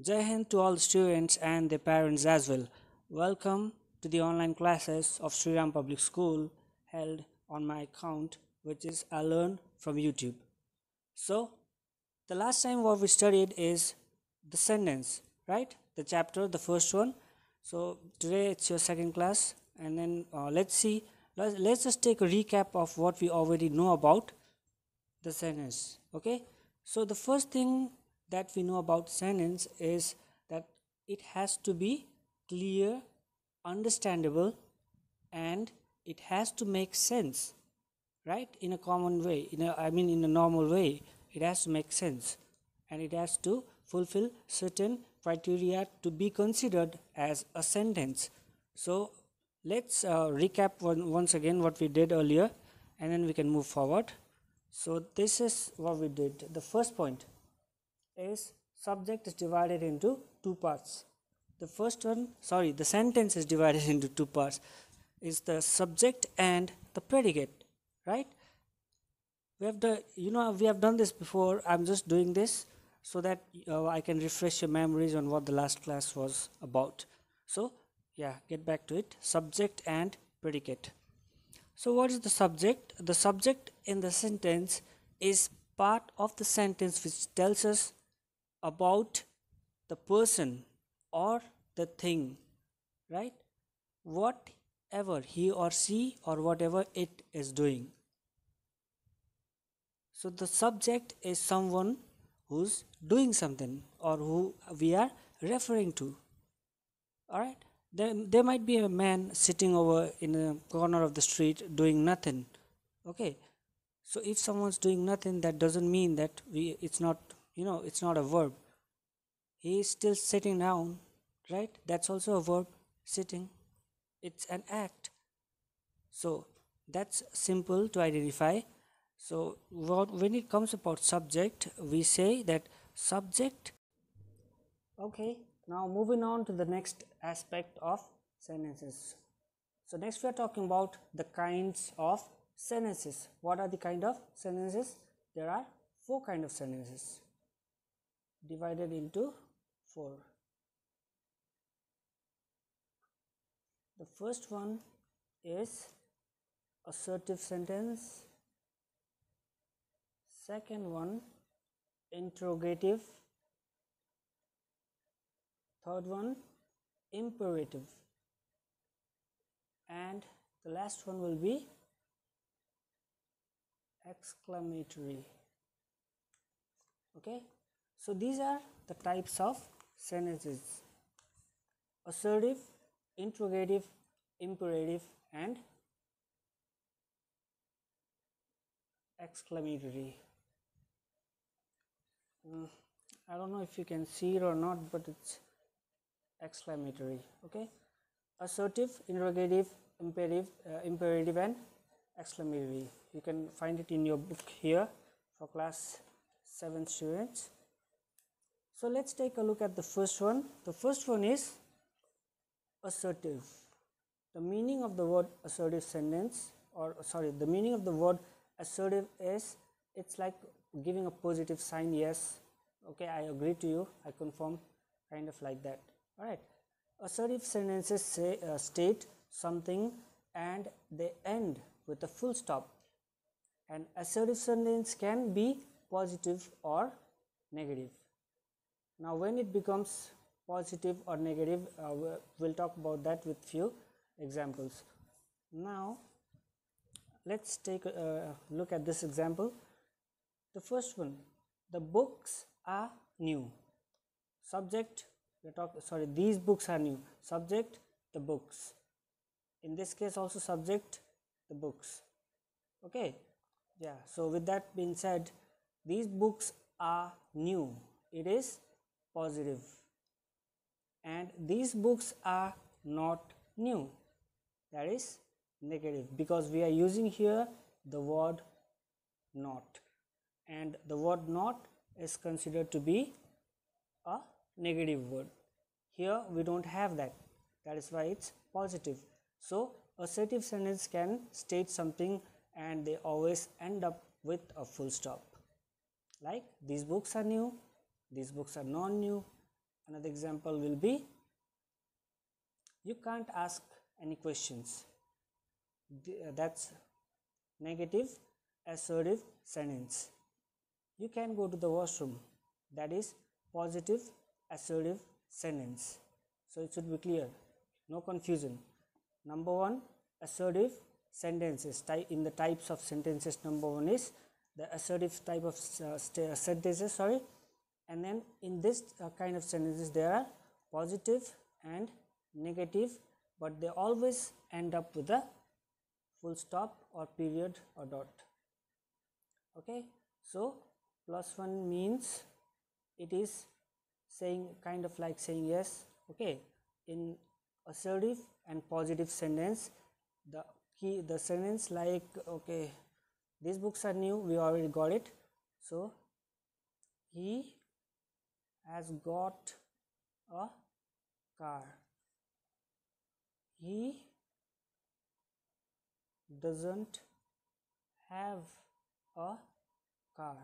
Jai Hind to all the students and their parents as well. Welcome to the online classes of Sri Ram Public School held on my account, which is I Learn from YouTube. So, the last time what we studied is the sentence, right? The chapter, the first one. So, today it's your second class, and then uh, let's see. Let's, let's just take a recap of what we already know about the sentence. Okay, so the first thing that we know about sentence is that it has to be clear, understandable, and it has to make sense, right? In a common way, in a, I mean, in a normal way, it has to make sense, and it has to fulfill certain criteria to be considered as a sentence. So let's uh, recap one, once again what we did earlier, and then we can move forward. So this is what we did. The first point is subject is divided into two parts. The first one, sorry, the sentence is divided into two parts. Is the subject and the predicate, right? We have the, you know, we have done this before. I'm just doing this so that uh, I can refresh your memories on what the last class was about. So, yeah, get back to it. Subject and predicate. So, what is the subject? The subject in the sentence is part of the sentence which tells us about the person or the thing, right? Whatever he or she or whatever it is doing. So the subject is someone who's doing something or who we are referring to. Alright? Then there might be a man sitting over in a corner of the street doing nothing. Okay. So if someone's doing nothing, that doesn't mean that we it's not you know it's not a verb. He is still sitting down right? That's also a verb sitting. It's an act. So that's simple to identify. So what, when it comes about subject we say that subject. Okay now moving on to the next aspect of sentences. So next we are talking about the kinds of sentences. What are the kind of sentences? There are four kind of sentences divided into 4 the first one is assertive sentence. Second one interrogative. Third one imperative. And the last one will be exclamatory. Okay so these are the types of sentences assertive, interrogative, imperative, and exclamatory. Mm, I don't know if you can see it or not, but it's exclamatory. Okay, assertive, interrogative, imperative, uh, imperative, and exclamatory. You can find it in your book here for class 7 students. So let's take a look at the first one. The first one is assertive. The meaning of the word assertive sentence or sorry, the meaning of the word assertive is it's like giving a positive sign yes. Okay, I agree to you. I confirm kind of like that. All right. Assertive sentences say uh, state something and they end with a full stop. An assertive sentence can be positive or negative now when it becomes positive or negative uh, we'll talk about that with few examples. Now let's take a look at this example. The first one the books are new. Subject we talk sorry these books are new. Subject the books. In this case also subject the books. Okay yeah so with that being said these books are new. It is positive. And these books are not new. That is negative because we are using here the word not. And the word not is considered to be a negative word. Here we don't have that. That is why it's positive. So assertive sentence can state something and they always end up with a full stop. Like these books are new these books are non-new. Another example will be you can't ask any questions. Uh, that's negative assertive sentence. You can go to the washroom. That is positive assertive sentence. So it should be clear. No confusion. Number one assertive sentences. Type in the types of sentences number one is the assertive type of uh, sentences sorry and then in this uh, kind of sentences there are positive and negative but they always end up with a full stop or period or dot. Okay? So plus one means it is saying kind of like saying yes. Okay? In assertive and positive sentence the key the sentence like okay these books are new we already got it. So he has got a car. He doesn't have a car.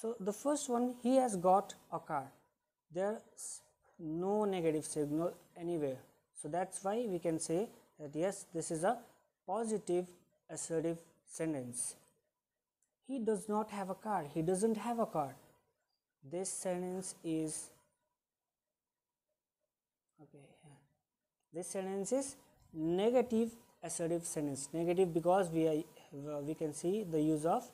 So the first one he has got a car. There's no negative signal anywhere. So that's why we can say that yes this is a positive assertive sentence. He does not have a car. He doesn't have a car this sentence is okay this sentence is negative assertive sentence. Negative because we are we can see the use of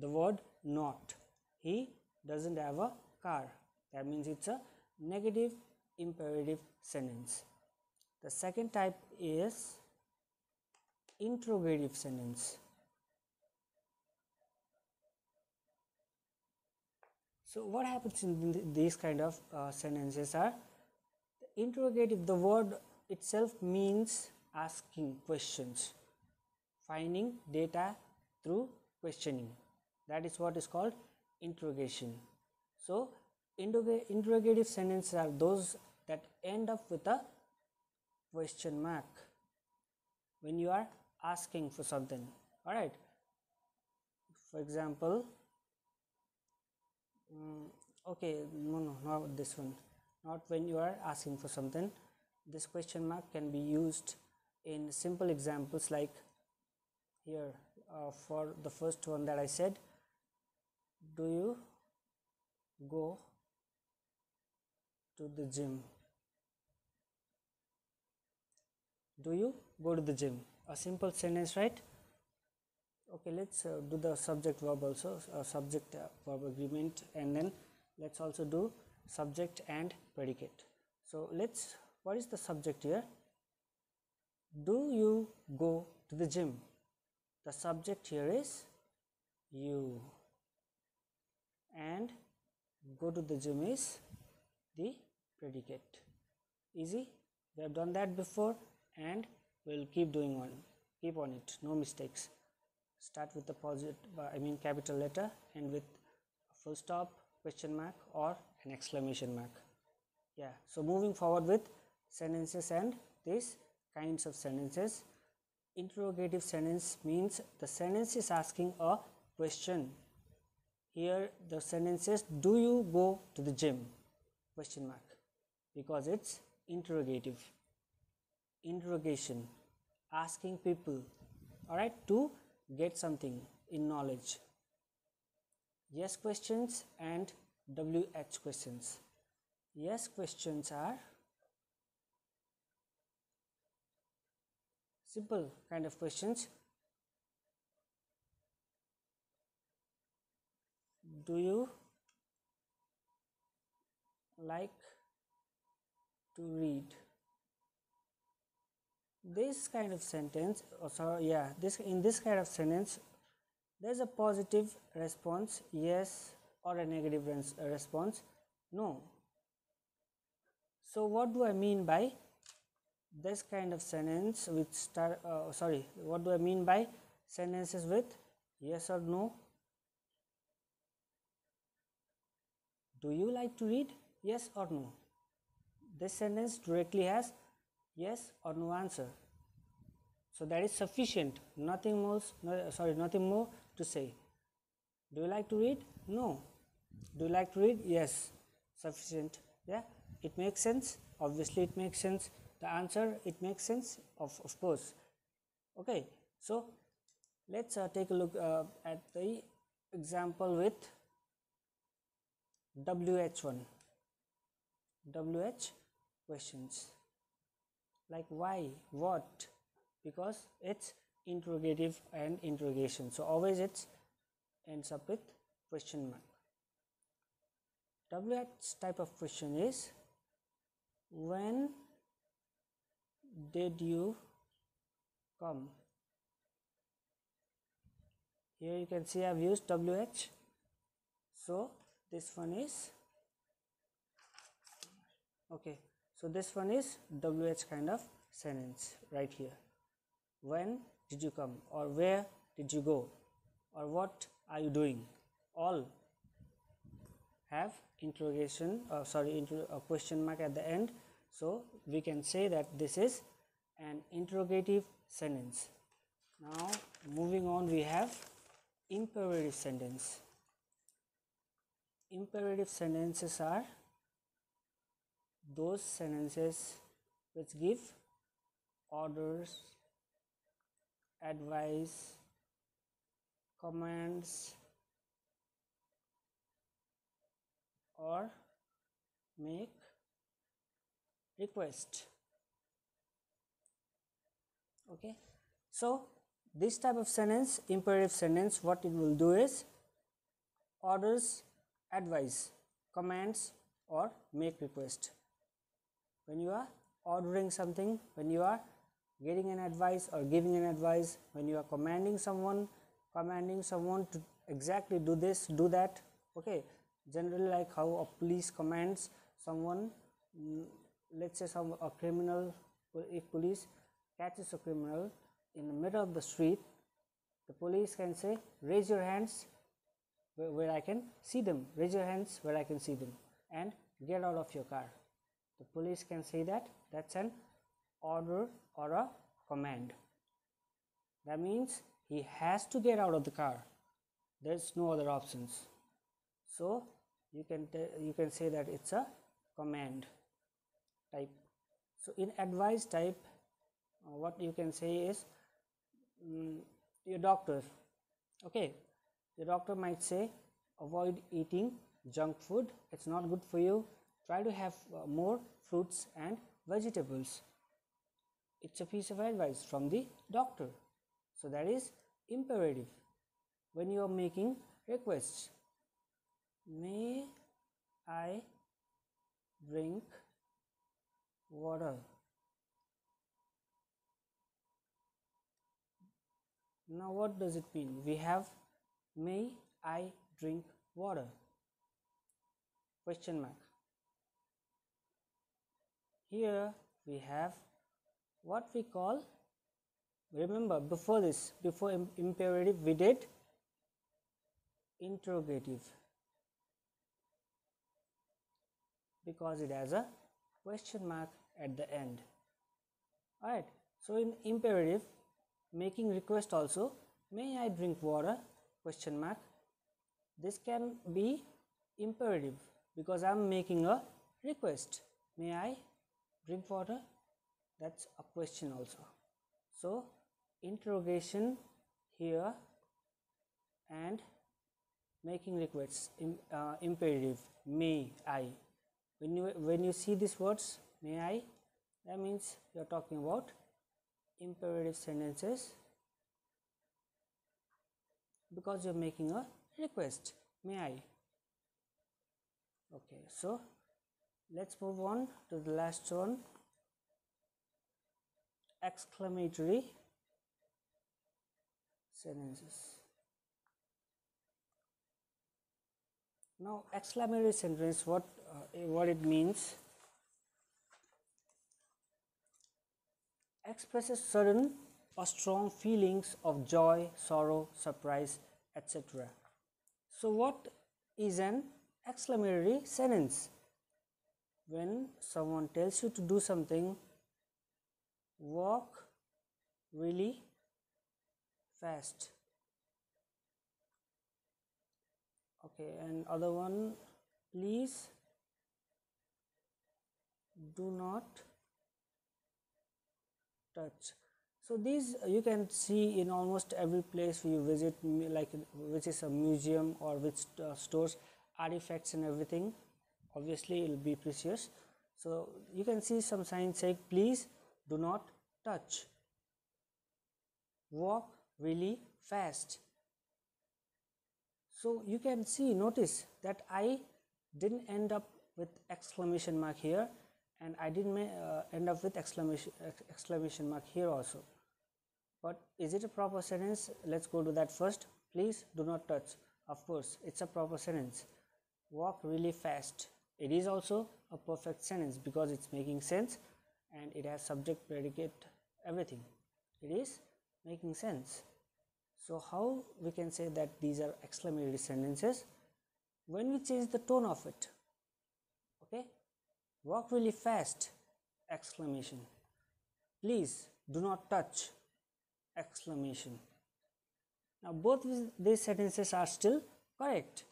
the word not. He doesn't have a car. That means it's a negative imperative sentence. The second type is interrogative sentence So what happens in these kind of uh, sentences are interrogative the word itself means asking questions finding data through questioning. That is what is called interrogation. So interrogative sentences are those that end up with a question mark when you are asking for something. All right for example Mm, okay no no not this one. Not when you are asking for something. This question mark can be used in simple examples like here uh, for the first one that I said. Do you go to the gym? Do you go to the gym? A simple sentence right okay let's uh, do the subject verb also uh, subject uh, verb agreement and then let's also do subject and predicate. So let's what is the subject here? Do you go to the gym? The subject here is you. And go to the gym is the predicate. Easy? We have done that before and we'll keep doing one keep on it. No mistakes start with the positive I mean capital letter and with full stop question mark or an exclamation mark. Yeah so moving forward with sentences and these kinds of sentences. Interrogative sentence means the sentence is asking a question. Here the sentence says do you go to the gym? Question mark. Because it's interrogative. Interrogation. Asking people. All right to get something in knowledge. Yes questions and wh questions. Yes questions are simple kind of questions. Do you like to read this kind of sentence oh sorry yeah this in this kind of sentence there's a positive response yes or a negative response no. So what do i mean by this kind of sentence with start uh, sorry what do i mean by sentences with yes or no? Do you like to read yes or no? This sentence directly has yes or no answer? So that is sufficient. Nothing more no, sorry nothing more to say. Do you like to read? No. Do you like to read? Yes. Sufficient. Yeah? It makes sense. Obviously it makes sense. The answer it makes sense. Of, of course. Okay. So let's uh, take a look uh, at the example with wh1 wh questions like why? What? Because it's interrogative and interrogation. So always it ends up with question mark. Wh type of question is when did you come? Here you can see I've used WH so this one is okay so this one is WH kind of sentence right here. When did you come? Or where did you go? Or what are you doing? All have interrogation uh, sorry inter a question mark at the end. So we can say that this is an interrogative sentence. Now moving on we have imperative sentence. Imperative sentences are those sentences which give orders advice commands or make request. Okay? So this type of sentence imperative sentence what it will do is orders advice commands or make request when you are ordering something when you are getting an advice or giving an advice when you are commanding someone commanding someone to exactly do this do that okay. Generally like how a police commands someone mm, let's say some a criminal if police catches a criminal in the middle of the street the police can say raise your hands where, where i can see them. Raise your hands where i can see them and get out of your car the police can say that that's an order or a command. That means he has to get out of the car. There's no other options. So you can you can say that it's a command type. So in advice type uh, what you can say is um, your doctor. Okay the doctor might say avoid eating junk food. It's not good for you try to have uh, more fruits and vegetables. It's a piece of advice from the doctor. So that is imperative when you are making requests. May i drink water? Now what does it mean? We have may i drink water? Question mark here we have what we call remember before this before imperative we did interrogative. Because it has a question mark at the end. Alright so in imperative making request also may I drink water? Question mark. This can be imperative because I am making a request. May I drink water that's a question also. So interrogation here and making requests uh, imperative may I? When you when you see these words may I that means you are talking about imperative sentences because you're making a request may I? Okay so let's move on to the last one exclamatory sentences now exclamatory sentence what uh, what it means expresses sudden or strong feelings of joy, sorrow, surprise, etc. So, what is an exclamatory sentence? When someone tells you to do something, walk really fast. Okay, and other one, please do not touch so these you can see in almost every place you visit like which is a museum or which uh, stores artifacts and everything obviously it will be precious. So you can see some signs say please do not touch. Walk really fast. So you can see notice that I didn't end up with exclamation mark here and I didn't uh, end up with exclamation exclamation mark here also. But is it a proper sentence? Let's go to that first. Please do not touch. Of course it's a proper sentence. Walk really fast it is also a perfect sentence because it's making sense and it has subject predicate everything. It is making sense. So how we can say that these are exclamatory sentences? When we change the tone of it okay walk really fast exclamation. Please do not touch exclamation. Now both these sentences are still correct.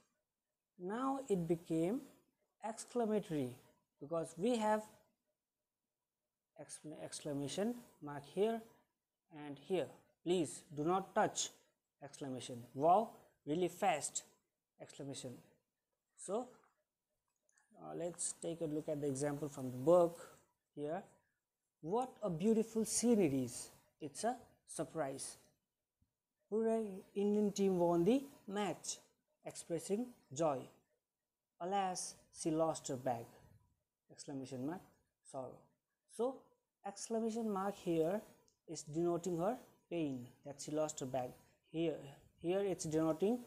Now it became exclamatory because we have exclamation mark here and here. Please do not touch exclamation. Wow really fast exclamation. So uh, let's take a look at the example from the book here. What a beautiful scene it is. It's a surprise. Hooray indian team won the match expressing joy. Alas she lost her bag. Exclamation mark. Sorrow. So exclamation mark here is denoting her pain that she lost her bag. Here here it's denoting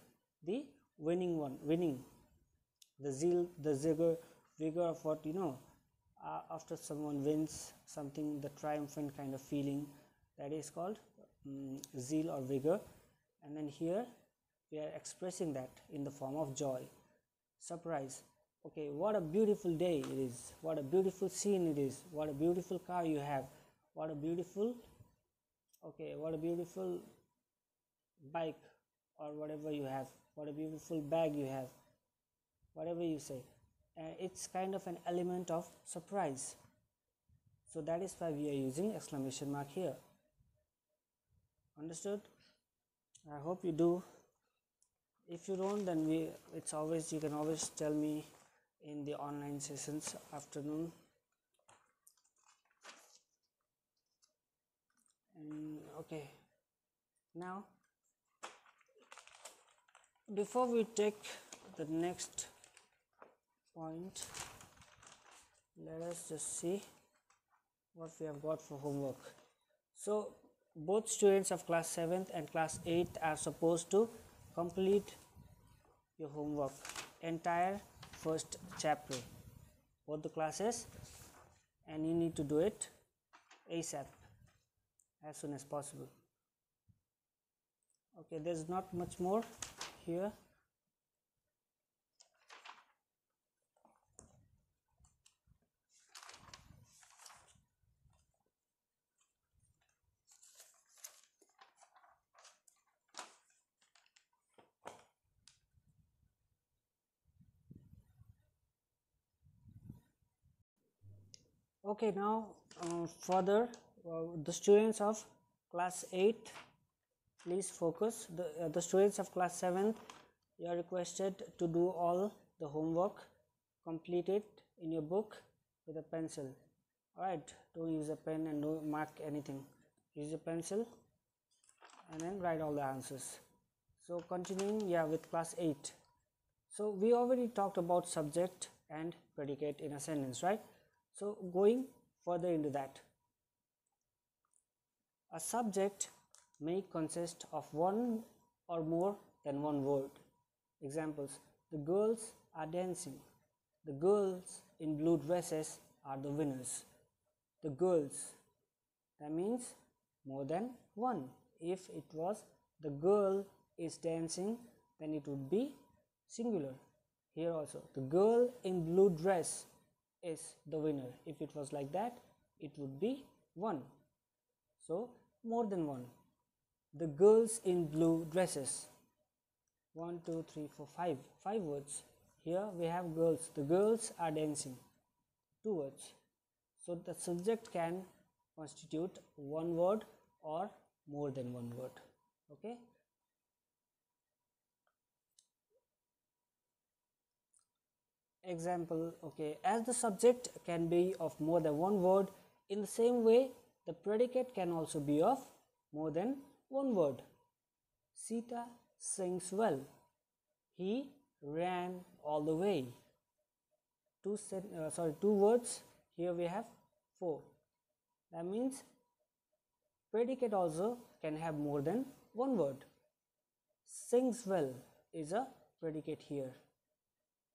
the winning one winning. The zeal the vigor vigor of what you know uh, after someone wins something the triumphant kind of feeling that is called um, zeal or vigor. And then here we are expressing that in the form of joy. Surprise okay what a beautiful day it is. What a beautiful scene it is. What a beautiful car you have. What a beautiful okay what a beautiful bike or whatever you have. What a beautiful bag you have. Whatever you say. Uh, it's kind of an element of surprise. So that is why we are using exclamation mark here. Understood? I hope you do. If you don't then we it's always you can always tell me in the online sessions afternoon. And okay. Now before we take the next point let us just see what we have got for homework. So both students of class 7th and class 8th are supposed to complete your homework entire first chapter. Both the classes. And you need to do it asap as soon as possible. Okay there's not much more here okay now uh, further uh, the students of class 8 please focus. The, uh, the students of class 7 you are requested to do all the homework complete it in your book with a pencil. All right don't use a pen and don't mark anything. Use a pencil and then write all the answers. So continuing yeah with class 8 so we already talked about subject and predicate in a sentence right so going further into that, a subject may consist of one or more than one word. Examples The girls are dancing. The girls in blue dresses are the winners. The girls. That means more than one. If it was the girl is dancing, then it would be singular. Here also, the girl in blue dress is the winner. If it was like that it would be 1 so more than one. The girls in blue dresses. One, two, three, four, five. Five words. Here we have girls. The girls are dancing. Two words. So the subject can constitute one word or more than one word. Okay. Example, okay, as the subject can be of more than one word, in the same way, the predicate can also be of more than one word. Sita sings well. He ran all the way. Two uh, sorry, two words. Here we have four. That means predicate also can have more than one word. Sings well is a predicate here,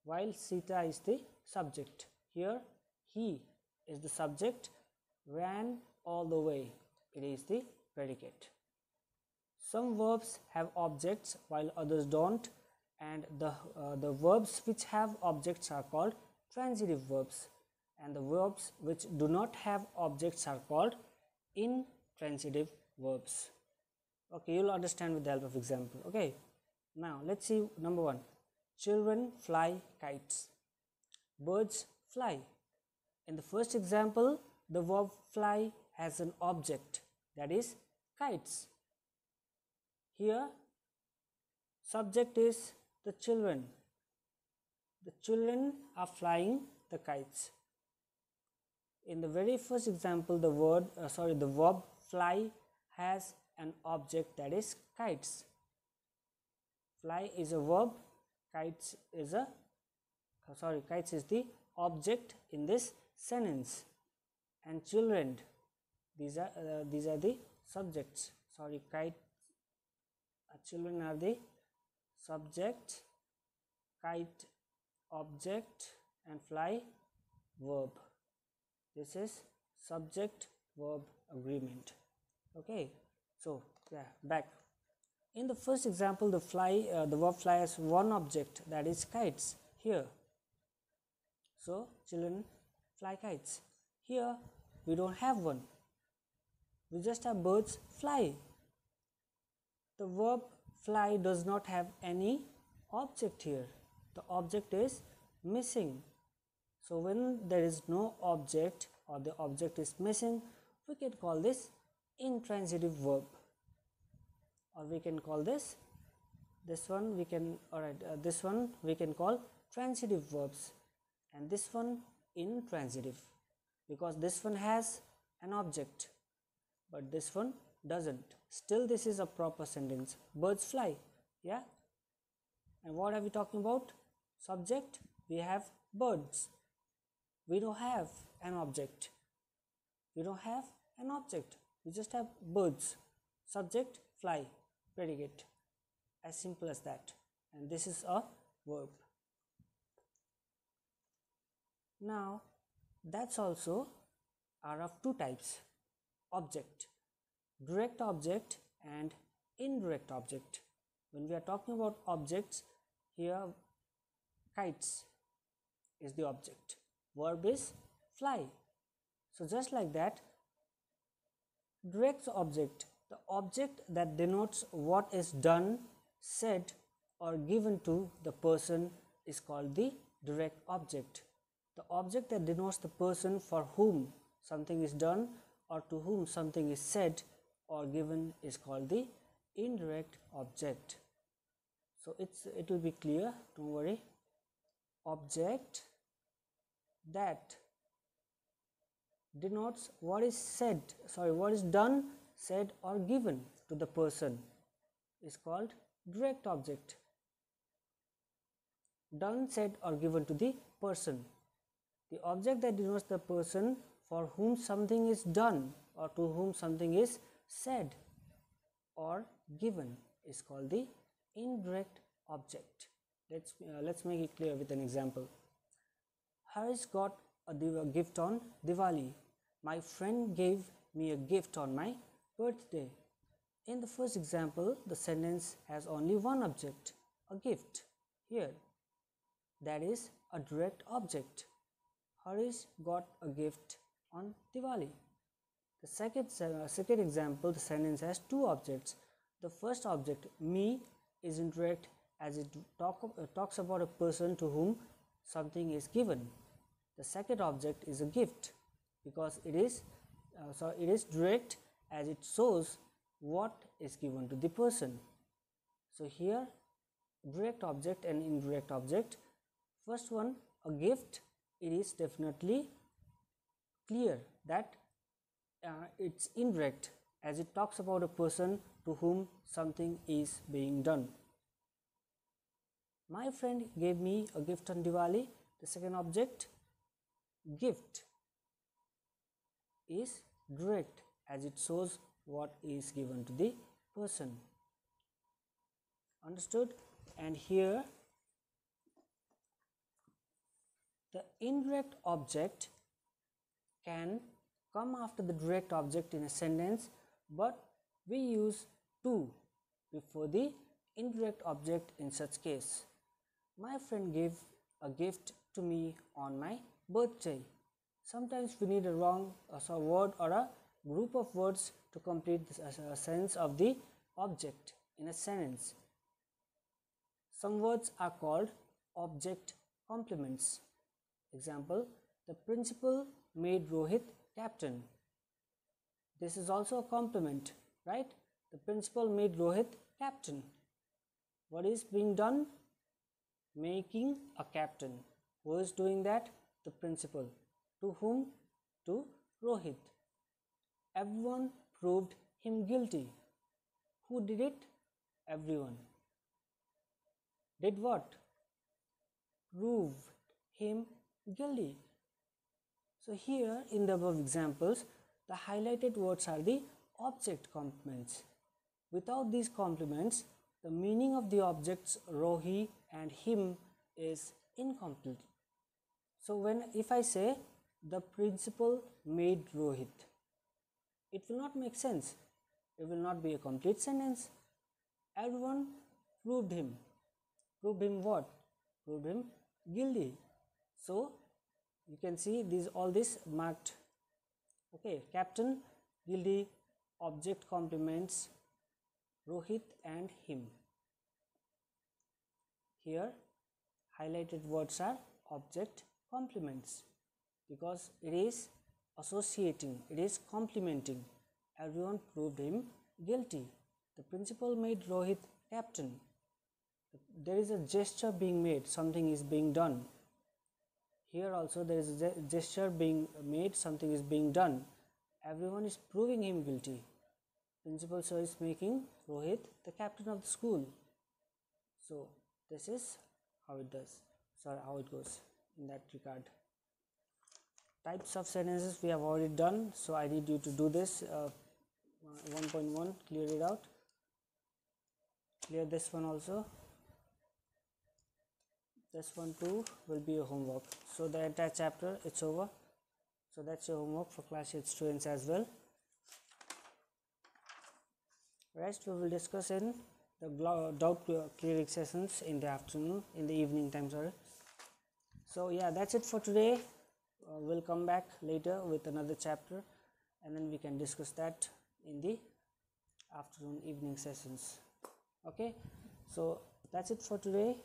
while Sita is the subject. Here, he is the subject, ran all the way, it is the predicate. Some verbs have objects while others don't and the, uh, the verbs which have objects are called transitive verbs and the verbs which do not have objects are called intransitive verbs. Okay, you'll understand with the help of example. Okay, now let's see number one. Children fly kites. Birds fly. In the first example, the verb fly has an object that is kites. Here, subject is the children. The children are flying the kites. In the very first example, the word, uh, sorry, the verb fly has an object that is kites. Fly is a verb, kites is a, sorry, kites is the object in this sentence. And children, these are, uh, these are the subjects. Sorry, kite, uh, children are the subject, kite object and fly verb this is subject verb agreement okay so yeah back in the first example the fly uh, the verb fly has one object that is kites here. So children fly kites. Here we don't have one. We just have birds fly. The verb fly does not have any object here. The object is missing. So when there is no object or the object is missing, we can call this intransitive verb or we can call this this one we can alright uh, this one we can call transitive verbs and this one intransitive because this one has an object but this one doesn't. Still this is a proper sentence. Birds fly yeah? And what are we talking about? Subject we have birds. We don't have an object. We don't have an object. We just have birds. Subject fly predicate as simple as that. And this is a verb. Now that's also are of two types object direct object and indirect object. When we are talking about objects here kites is the object. Verb is fly. So just like that, direct object, the object that denotes what is done, said or given to the person is called the direct object. The object that denotes the person for whom something is done or to whom something is said or given is called the indirect object. So it's it will be clear, don't worry. Object that denotes what is said sorry what is done said or given to the person is called direct object. Done said or given to the person. The object that denotes the person for whom something is done or to whom something is said or given is called the indirect object. Let's uh, let's make it clear with an example. Harish got a gift on Diwali. My friend gave me a gift on my birthday. In the first example, the sentence has only one object, a gift. Here, that is a direct object. Harish got a gift on Diwali. The second, uh, second example, the sentence has two objects. The first object, me, is indirect as it talk, uh, talks about a person to whom something is given. The second object is a gift. because it is uh, so it is direct as it shows what is given to the person. So here direct object and indirect object. First one a gift. It is definitely clear that uh, it's indirect as it talks about a person to whom something is being done. My friend gave me a gift on Diwali. The second object gift is direct as it shows what is given to the person. Understood? And here the indirect object can come after the direct object in a sentence but we use to before the indirect object in such case. My friend gave a gift to me on my birthday. Sometimes we need a wrong a word or a group of words to complete the uh, sense of the object in a sentence some words are called object complements. Example, the principal made Rohit captain. This is also a complement, right? The principal made Rohit captain. What is being done? Making a captain. Who is doing that? The principal. To whom? To Rohit. Everyone proved him guilty. Who did it? Everyone did what? Proved him guilty. So here in the above examples, the highlighted words are the object complements. Without these complements, the meaning of the objects Rohi and him is incomplete. So when if I say the principal made Rohit, it will not make sense. It will not be a complete sentence. Everyone proved him. Proved him what? Proved him guilty. So you can see these all this marked. Okay captain guilty object complements rohit and him. Here highlighted words are object complements because it is associating it is complimenting. everyone proved him guilty? The principal made rohit captain. There is a gesture being made something is being done. Here also there is a gesture being made something is being done. Everyone is proving him guilty. Principal sir is making rohit the captain of the school. So this is how it does. Sorry how it goes in that regard types of sentences we have already done. So i need you to do this uh, 1.1 clear it out. Clear this one also. This one too will be your homework. So the entire chapter it's over. So that's your homework for class 8 students as well. Rest we will discuss in the doubt clearing sessions in the afternoon in the evening time sorry. So yeah that's it for today uh, we'll come back later with another chapter and then we can discuss that in the afternoon evening sessions. Okay? So that's it for today.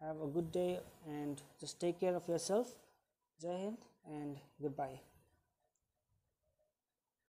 Have a good day and just take care of yourself. Jai hind and goodbye